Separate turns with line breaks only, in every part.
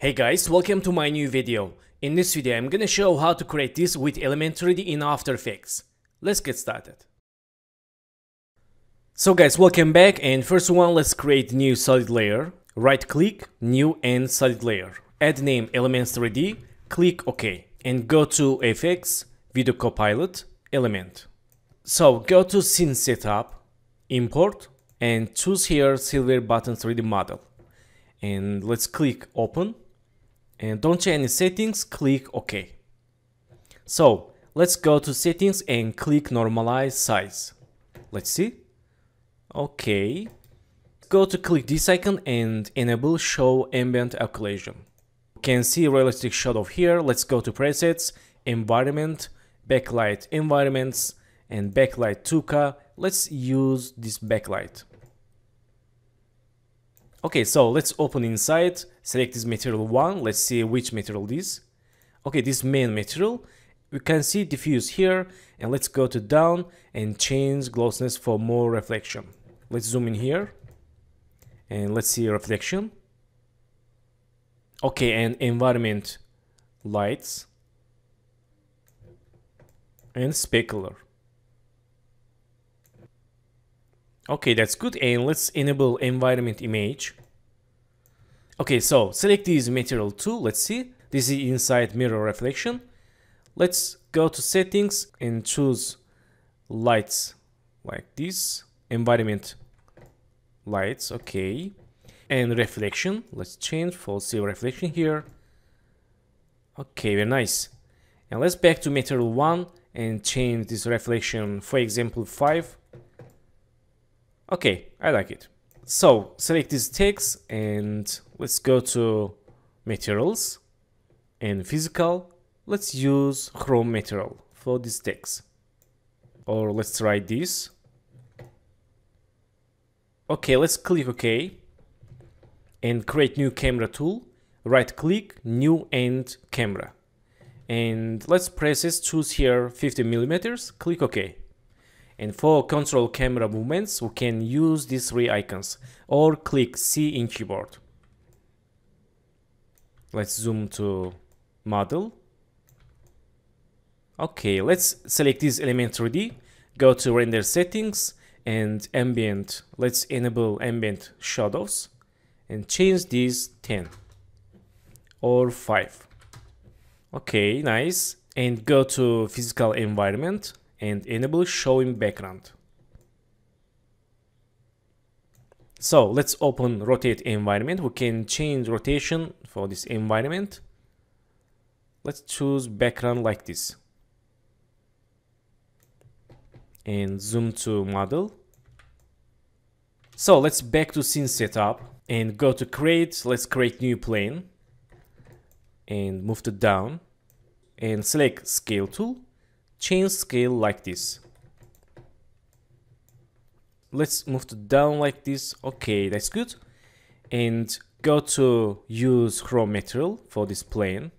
Hey guys, welcome to my new video. In this video I'm gonna show how to create this with Element 3D in After Effects. Let's get started. So guys, welcome back and first one let's create new solid layer. Right click, new and solid layer. Add name Elements 3D, click OK and go to FX, Video Copilot, Element. So go to Scene Setup, Import and choose here Silver Button 3D Model. And let's click Open and don't change any settings, click OK. So let's go to settings and click normalize size. Let's see. Okay. Go to click this icon and enable show ambient occlusion. You can see realistic shot of here. Let's go to presets, environment, backlight environments and backlight 2K. Let's use this backlight. Okay, so let's open inside, select this material one, let's see which material this. Okay, this main material, we can see diffuse here, and let's go to down and change glossiness for more reflection. Let's zoom in here, and let's see reflection. Okay, and environment lights, and specular. Okay, that's good. And let's enable environment image. Okay, so select this material tool. Let's see. This is inside mirror reflection. Let's go to settings and choose lights like this. Environment lights. Okay. And reflection. Let's change for see reflection here. Okay, very nice. And let's back to material 1 and change this reflection, for example, 5 Okay, I like it. So select this text and let's go to materials and physical. Let's use chrome material for this text. Or let's try this. Okay, let's click OK and create new camera tool. Right click, new and camera. And let's press choose here 50 millimeters, click OK. And for control camera movements, we can use these three icons or click C in keyboard. Let's zoom to model. Okay, let's select this element 3D, go to render settings and ambient. Let's enable ambient shadows and change this 10 or 5. Okay, nice. And go to physical environment and enable showing background. So let's open rotate environment. We can change rotation for this environment. Let's choose background like this. And zoom to model. So let's back to scene setup and go to create. Let's create new plane and move to down and select scale tool change scale like this. Let's move to down like this. Okay, that's good. And go to use chrome material for this plane.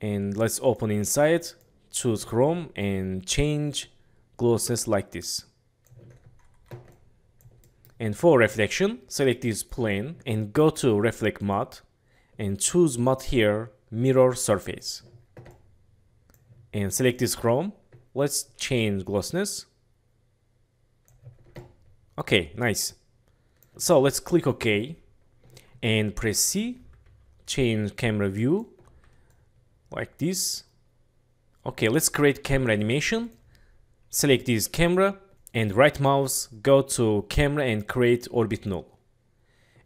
And let's open inside, choose chrome and change glossiness like this. And for reflection, select this plane and go to reflect mode and choose mode here, mirror surface and select this chrome. Let's change glossiness. Okay, nice. So let's click OK and press C, change camera view like this. Okay, let's create camera animation. Select this camera and right mouse, go to camera and create orbit null.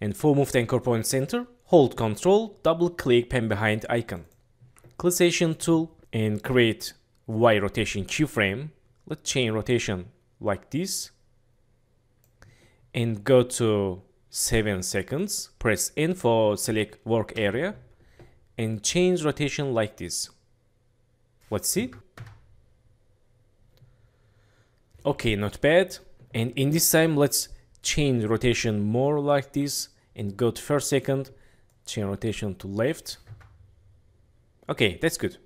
And for move the anchor point center, hold Ctrl, double click Pan Behind icon. Clickation tool and create Y rotation keyframe. Let's change rotation like this and go to 7 seconds. Press N for select work area and change rotation like this. Let's see. Okay, not bad. And in this time, let's change rotation more like this and go to first second, change rotation to left. Okay, that's good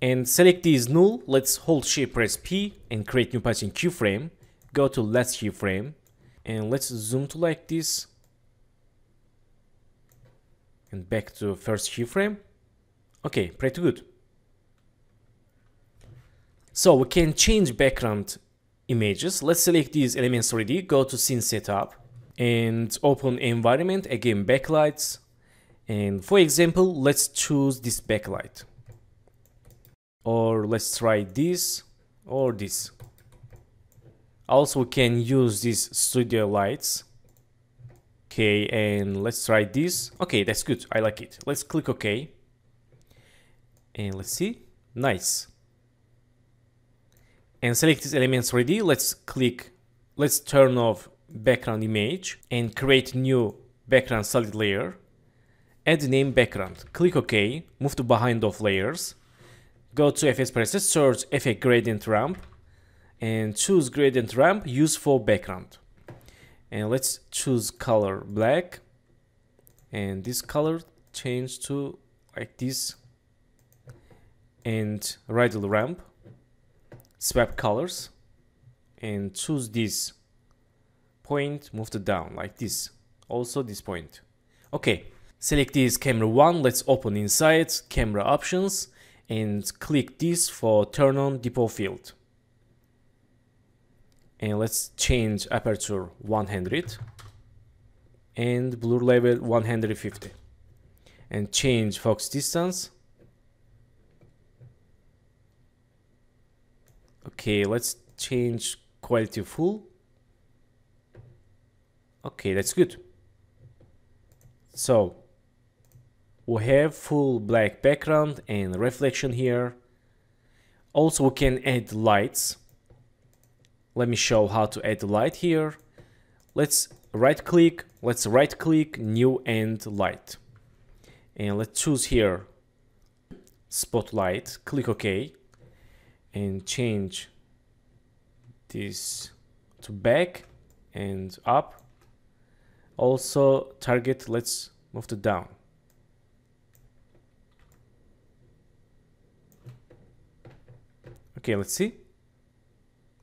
and select this null. Let's hold shift press P and create new position keyframe. Go to last keyframe and let's zoom to like this. and back to first keyframe. Okay, pretty good. So we can change background images. Let's select these Elements 3D, go to scene setup and open environment, again backlights. And for example, let's choose this backlight. Or let's try this or this. Also we can use these studio lights. Okay, and let's try this. Okay, that's good. I like it. Let's click OK. And let's see. Nice. And select these Elements 3D. Let's click. Let's turn off background image and create new background solid layer. Add name background. Click OK. Move to behind of layers. Go to FS presets, search effect gradient ramp and choose gradient ramp use for background. And let's choose color black. And this color change to like this. And radial ramp. Swap colors. And choose this point move it down like this. Also this point. Okay select this camera one. Let's open inside camera options and click this for turn on depth field. And let's change aperture 100 and blur level 150 and change focus distance. Okay let's change quality full. Okay that's good. So we have full black background and reflection here. Also we can add lights. Let me show how to add light here. Let's right click let's right click new and light. And let's choose here spotlight click ok and change this to back and up. Also target let's move to down Okay, let's see.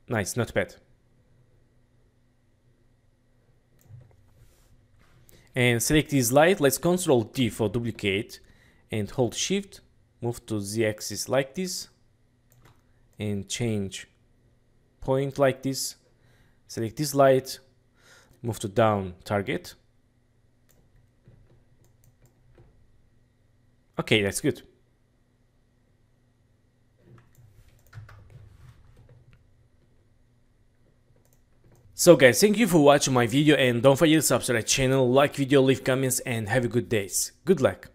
Nice, not bad. And select this light. Let's Control D for duplicate and hold Shift. Move to Z axis like this and change point like this. Select this light. Move to down target. Okay, that's good. So guys, thank you for watching my video and don't forget to subscribe channel, like video, leave comments and have a good days. Good luck!